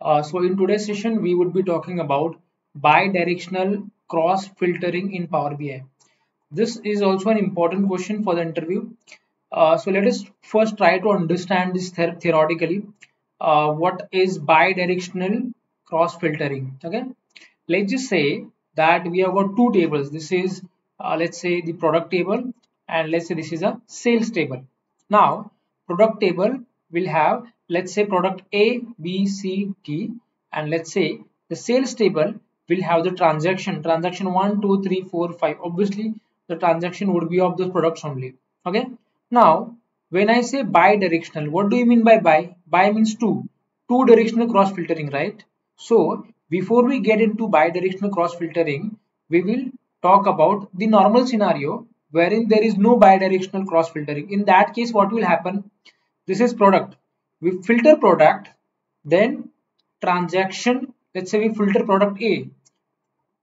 Uh, so in today's session, we would be talking about bidirectional cross filtering in Power BI. This is also an important question for the interview. Uh, so let us first try to understand this the theoretically. Uh, what is bidirectional cross filtering? Okay, let's just say that we have got two tables. This is uh, let's say the product table, and let's say this is a sales table. Now, product table will have let's say product A, B, C, D and let's say the sales table will have the transaction. Transaction 1 2 3 4 5 obviously the transaction would be of those products only. Okay? Now when i say bi-directional what do you mean by bi? Bi means two. Two directional cross filtering right? So before we get into bi-directional cross filtering we will talk about the normal scenario wherein there is no bi-directional cross filtering in that case what will happen? This is product we filter product then transaction let's say we filter product a.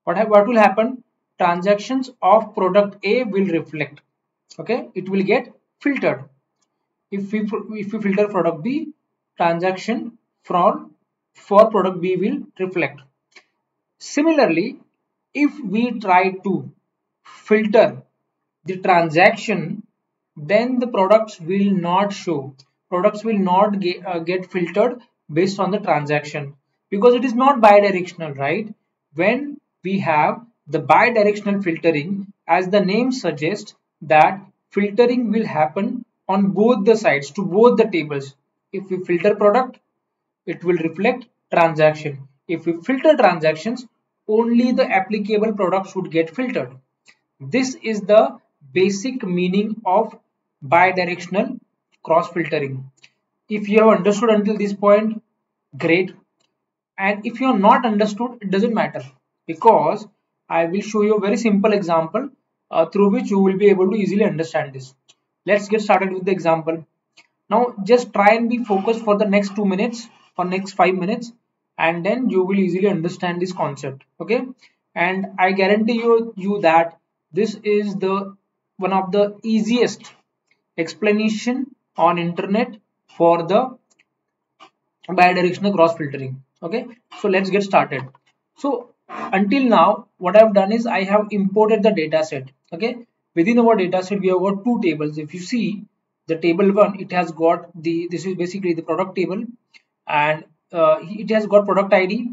What what will happen? Transactions of product a will reflect okay? It will get filtered. If we if we filter product b transaction from for product b will reflect. Similarly if we try to filter the transaction then the products will not show products will not get, uh, get filtered based on the transaction. Because it is not bidirectional right? When we have the bidirectional filtering as the name suggests that filtering will happen on both the sides to both the tables. If we filter product it will reflect transaction. If we filter transactions only the applicable products would get filtered. This is the basic meaning of bidirectional cross filtering. If you have understood until this point great. And if you are not understood it doesn't matter. Because i will show you a very simple example uh, through which you will be able to easily understand this. Let's get started with the example. Now just try and be focused for the next two minutes or next five minutes and then you will easily understand this concept okay? And i guarantee you you that this is the one of the easiest explanation on internet for the bidirectional cross filtering. Okay? So let's get started. So until now what i've done is i have imported the data set. Okay? Within our data set we have got two tables. If you see the table one it has got the this is basically the product table and uh, it has got product id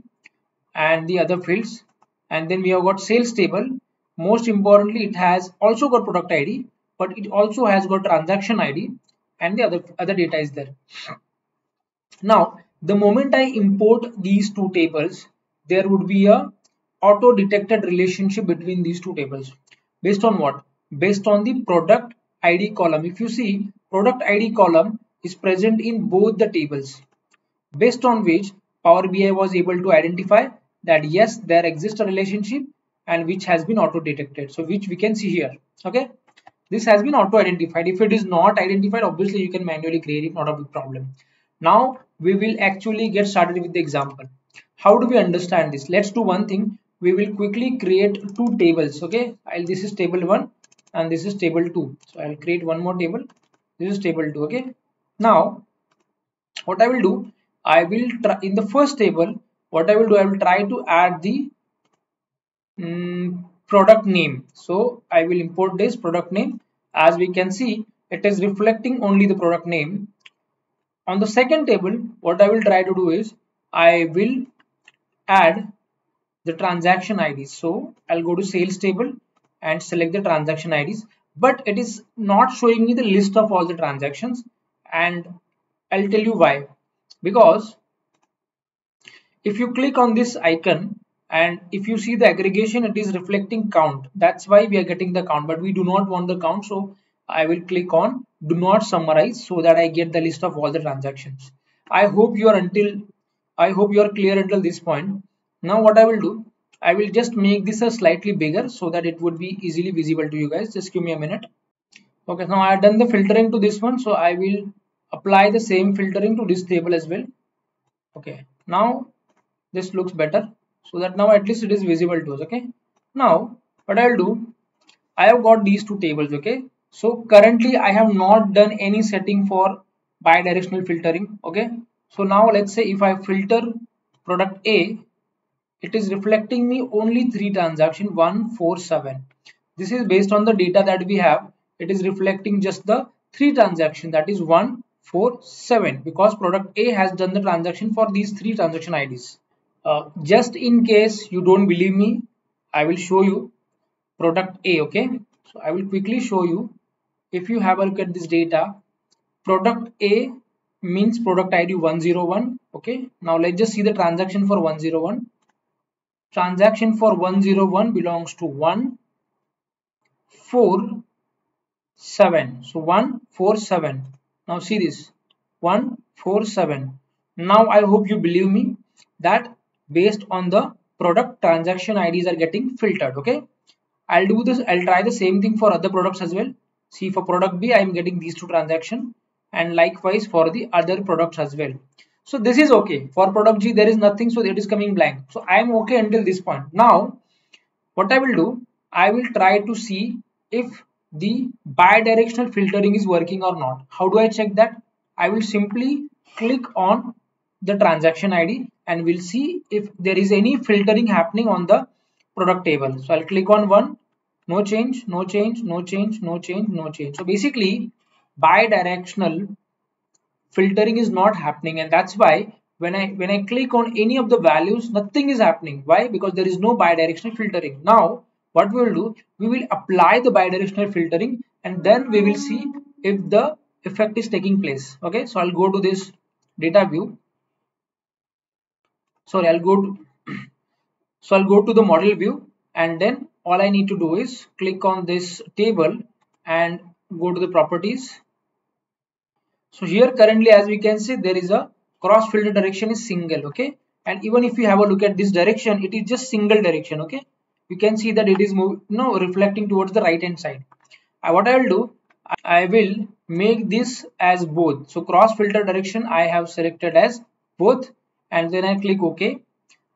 and the other fields. And then we have got sales table. Most importantly it has also got product id but it also has got transaction id and the other other data is there. Now the moment i import these two tables there would be a auto detected relationship between these two tables. Based on what? Based on the product id column. If you see product id column is present in both the tables. Based on which power bi was able to identify that yes there exists a relationship and which has been auto detected so which we can see here. Okay this has been auto identified if it is not identified obviously you can manually create it not a big problem. Now we will actually get started with the example. How do we understand this? Let's do one thing. We will quickly create two tables okay? I'll, this is table 1 and this is table 2 so i'll create one more table. This is table 2 okay? Now what i will do i will try in the first table what i will do i will try to add the um, product name. So i will import this product name. As we can see it is reflecting only the product name. On the second table what i will try to do is i will add the transaction IDs. so i'll go to sales table and select the transaction ids but it is not showing me the list of all the transactions and i'll tell you why. Because if you click on this icon and if you see the aggregation it is reflecting count. That's why we are getting the count but we do not want the count so i will click on do not summarize so that i get the list of all the transactions. I hope you are until i hope you are clear until this point. Now what i will do i will just make this a slightly bigger so that it would be easily visible to you guys. Just give me a minute. Okay now i have done the filtering to this one so i will apply the same filtering to this table as well. Okay now this looks better so that now at least it is visible to us okay now what i'll do i have got these two tables okay so currently i have not done any setting for bidirectional filtering okay so now let's say if i filter product A, it is reflecting me only three transaction 147. This is based on the data that we have. It is reflecting just the three transaction that is 147 because product A has done the transaction for these three transaction IDs. Uh, just in case you don't believe me, I will show you product A. Okay, so I will quickly show you. If you have a look at this data, product A means product ID 101 okay? Now let's just see the transaction for 101 transaction for 101 belongs to 1 4 7 so 1 4 7 now see this. 1 4 7 now i hope you believe me that based on the product transaction ids are getting filtered okay? I'll do this i'll try the same thing for other products as well. See for product b i'm getting these two transactions and likewise for the other products as well. So this is okay. For product g there is nothing so it is coming blank. So i am okay until this point. Now what i will do i will try to see if the bidirectional filtering is working or not. How do i check that? I will simply click on the transaction id and we'll see if there is any filtering happening on the product table. So i'll click on one. No change no change no change no change no change. So basically bidirectional filtering is not happening and that's why when I when I click on any of the values nothing is happening. Why? Because there is no bidirectional filtering. Now what we will do we will apply the bidirectional filtering and then we will see if the effect is taking place. Okay? So I'll go to this data view sorry I'll go to so I'll go to the model view and then all I need to do is click on this table and go to the properties. So here currently as we can see there is a cross filter direction is single okay? And even if you have a look at this direction it is just single direction okay? You can see that it is move, no reflecting towards the right hand side. Uh, what I will do I will make this as both. So cross filter direction I have selected as both and then I click OK.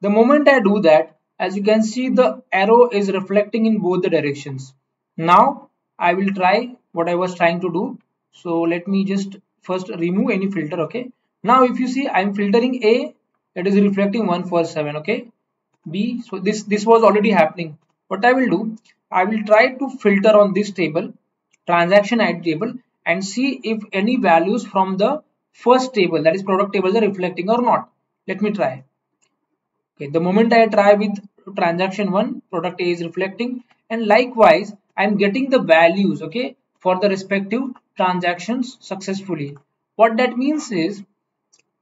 The moment I do that as you can see the arrow is reflecting in both the directions. Now I will try what I was trying to do. So let me just first remove any filter okay now if you see i'm filtering a it is reflecting 147 okay b so this this was already happening. What i will do i will try to filter on this table transaction id table and see if any values from the first table that is product tables are reflecting or not let me try okay the moment i try with transaction 1 product a is reflecting and likewise i'm getting the values okay for the respective transactions successfully. What that means is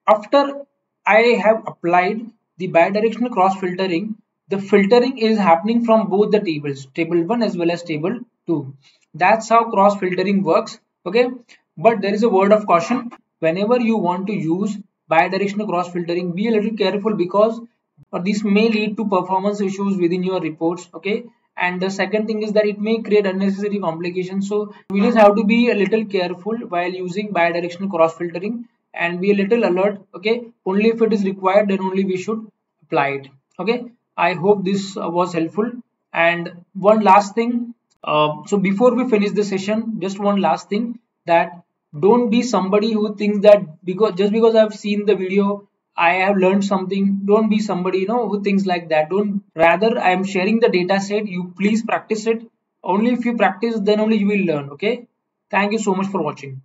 after I have applied the bidirectional cross filtering, the filtering is happening from both the tables, table 1 as well as table 2. That's how cross filtering works. Okay, but there is a word of caution. Whenever you want to use bidirectional cross filtering, be a little careful because or this may lead to performance issues within your reports. Okay, and the second thing is that it may create unnecessary complications. So we just have to be a little careful while using bidirectional cross filtering and be a little alert okay? Only if it is required then only we should apply it okay? I hope this uh, was helpful. And one last thing uh, so before we finish the session just one last thing that don't be somebody who thinks that because just because i've seen the video I have learned something. Don't be somebody you know who thinks like that. Don't rather I am sharing the data set. You please practice it. Only if you practice, then only you will learn. Okay. Thank you so much for watching.